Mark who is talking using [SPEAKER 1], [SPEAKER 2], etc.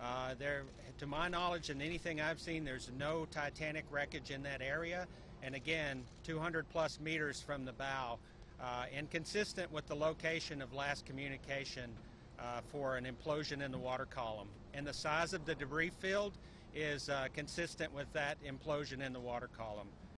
[SPEAKER 1] Uh, there, to my knowledge and anything I've seen, there's no Titanic wreckage in that area. And again, 200 plus meters from the bow, uh, and consistent with the location of last communication uh, for an implosion in the water column. And the size of the debris field is uh, consistent with that implosion in the water column.